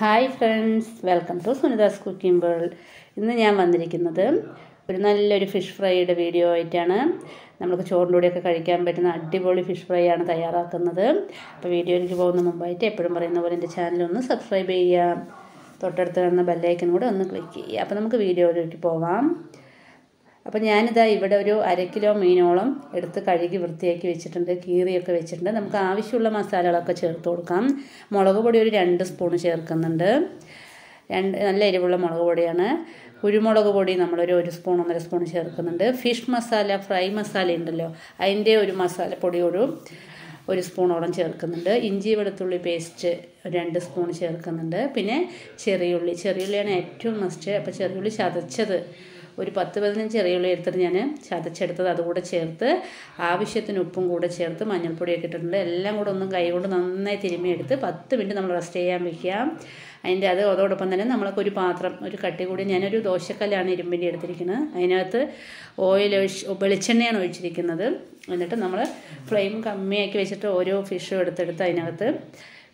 Hi friends welcome to Sunitha's cooking world ഇന്ന് ഞാൻ വന്നിരിക്കുന്നത് ഒരു നല്ലൊരു ഫിഷ് ഫ്രൈയുടെ വീഡിയോ ആയിട്ടാണ്. നമുക്ക് ചോറിന്റെ കൂടെയൊക്കെ കഴിക്കാൻ പറ്റുന്ന അടിപൊളി ഫിഷ് ഫ്രൈ ആണ് തയ്യാറാക്കുന്നത്. അപ്പോൾ വീഡിയോയിലേക്ക് പോകുന്ന മുമ്പായിട്ട് എപ്പോഴും പറയുന്ന പോലെ എന്റെ ചാനൽ ഒന്ന് സബ്സ്ക്രൈബ് ചെയ്യുക. തൊട്ടടുത്ത് കാണുന്ന ബെല്ലൈക്കൻ കൂടെ ഒന്ന് ക്ലിക്ക് ചെയ്യുക. അപ്പോൾ നമുക്ക് വീഡിയോയിലേക്ക് പോവാം. അപ്പോൾ ഞാനിതാ ഇവിടെ ഒരു അര കിലോ മീനോളം എടുത്ത് കഴുകി വൃത്തിയാക്കി വെച്ചിട്ടുണ്ട് കീറിയൊക്കെ വെച്ചിട്ടുണ്ട്. നമുക്ക് ആവശ്യമുള്ള മസാലകളൊക്കെ ചേർത്ത് കൊടുക്കാം. മുളക് പൊടി ഒരു രണ്ട് സ്പൂൺ ചേർക്കുന്നുണ്ട്. രണ്ട് നല്ല എരിവുള്ള മുളക് പൊടിയാണ്. കുരുമുളക് പൊടി നമ്മളൊരു ഒരു സ്പൂൺ ഒന്നര സ്പൂൺ ചേർക്കുന്നുണ്ട്. ഫിഷ് മസാല ഫ്രൈ മസാല ഉണ്ടല്ലോ അതിന്റെ ഒരു മസാലപ്പൊടി ഒരു ഒരു സ്പൂണോളം ചേർക്കുന്നുണ്ട്. ഇഞ്ചി വെളുത്തുള്ളി പേസ്റ്റ് രണ്ട് സ്പൂൺ ചേർക്കുന്നുണ്ട്. പിന്നെ ചെറിയുള്ളി ചെറിയുള്ളിയാണ് ഏറ്റവും മസ്റ്റ് അപ്പോൾ ചെറിയുള്ളി ചതച്ചത് ഒരു പത്ത് പതിനഞ്ച് ചെറിയുള്ളി എടുത്തിട്ട് ഞാൻ ചതച്ചെടുത്തത് അതുകൂടെ ചേർത്ത് ആവശ്യത്തിന് ഉപ്പും കൂടെ ചേർത്ത് മഞ്ഞൾപ്പൊടിയൊക്കെ ഇട്ടിട്ടുണ്ട്. എല്ലാം കൂടെ ഒന്നും കൈ കൊണ്ട് നന്നായി തിരുമ്മിയെടുത്ത് പത്ത് മിനിറ്റ് നമ്മൾ റെസ്റ്റ് ചെയ്യാൻ വയ്ക്കാം അതിന്റെ അത് അതോടൊപ്പം തന്നെ നമ്മളൊക്കെ ഒരു പാത്രം ഒരു കട്ടി കൂടി ഞാനൊരു ദോശക്കല്ലാണ് ഇരുമ്പിന്റെ എടുത്തിരിക്കുന്നത്. അതിനകത്ത് ഓയിൽ ഒഴിച്ച് വെളിച്ചെണ്ണയാണ് ഒഴിച്ചിരിക്കുന്നത്. എന്നിട്ട് നമ്മൾ ഫ്ലെയിം കമ്മിയാക്കി വെച്ചിട്ട് ഓരോ ഫിഷും എടുത്തെടുത്ത് അതിനകത്ത്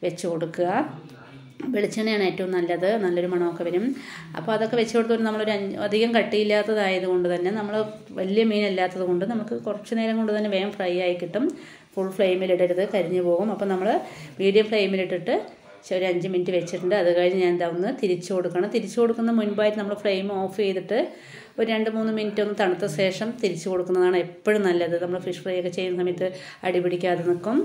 വെച്ച് കൊടുക്കുക. വെളിച്ചെണ്ണയാണ് ഏറ്റവും നല്ലത്. നല്ലൊരു മണമൊക്കെ വരും. അപ്പോൾ അതൊക്കെ വെച്ച് കൊടുത്തോണ്ട് നമ്മളൊരു അഞ്ച് അധികം കട്ടിയില്ലാത്തതായത് കൊണ്ട് തന്നെ നമ്മൾ വലിയ മീനല്ലാത്തത് കൊണ്ട് നമുക്ക് കുറച്ച് നേരം കൊണ്ട് തന്നെ വേഗം ഫ്രൈ ആയി കിട്ടും. ഫുൾ ഫ്ലെയിമിലിടരുത് കരിഞ്ഞു പോകും. അപ്പോൾ നമ്മൾ മീഡിയം ഫ്ലെയിമിലിട്ടിട്ട് ഒരു അഞ്ച് മിനിറ്റ് വെച്ചിട്ടുണ്ട്. അത് കഴിഞ്ഞ് ഞാൻ ഒന്ന് തിരിച്ചു കൊടുക്കണം. തിരിച്ചു കൊടുക്കുന്ന മുൻപായിട്ട് നമ്മൾ ഫ്ലെയിം ഓഫ് ചെയ്തിട്ട് ഒരു രണ്ട് മൂന്ന് മിനിറ്റ് ഒന്ന് തണുത്ത ശേഷം തിരിച്ചു കൊടുക്കുന്നതാണ് എപ്പോഴും നല്ലത്. നമ്മൾ ഫിഷ് ഫ്രൈ ഒക്കെ ചെയ്യുന്ന സമയത്ത് അടിപിടിക്കാതെ നിൽക്കും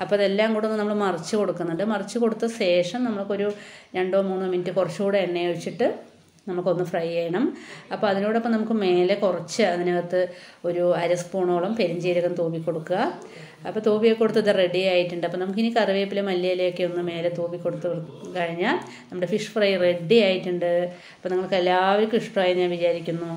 അപ്പോൾ അതെല്ലാം കൂടെ ഒന്ന് നമ്മൾ മറിച്ച് കൊടുക്കുന്നുണ്ട്. മറിച്ച് കൊടുത്ത ശേഷം നമുക്കൊരു രണ്ടോ മൂന്നോ മിനിറ്റ് കുറച്ചുകൂടെ എണ്ണ ഒഴിച്ചിട്ട് നമുക്കൊന്ന് ഫ്രൈ ചെയ്യണം. അപ്പോൾ അതിനോടൊപ്പം നമുക്ക് മേലെ കുറച്ച് അതിനകത്ത് ഒരു അര സ്പൂണോളം പെരിഞ്ചീരകം തൂവി കൊടുക്കുക. അപ്പോൾ തൂവിയൊക്കെ കൊടുത്ത് ഇത് റെഡി ആയിട്ടുണ്ട്. അപ്പോൾ നമുക്കിനി കറിവേപ്പില മല്ലിയിലയൊക്കെ ഒന്ന് മേലെ തൂവി കൊടുത്ത് കഴിഞ്ഞാൽ നമ്മുടെ ഫിഷ് ഫ്രൈ റെഡി ആയിട്ടുണ്ട്. അപ്പോൾ നിങ്ങൾക്ക് എല്ലാവർക്കും ഇഷ്ടമായി ഞാൻ വിചാരിക്കുന്നു.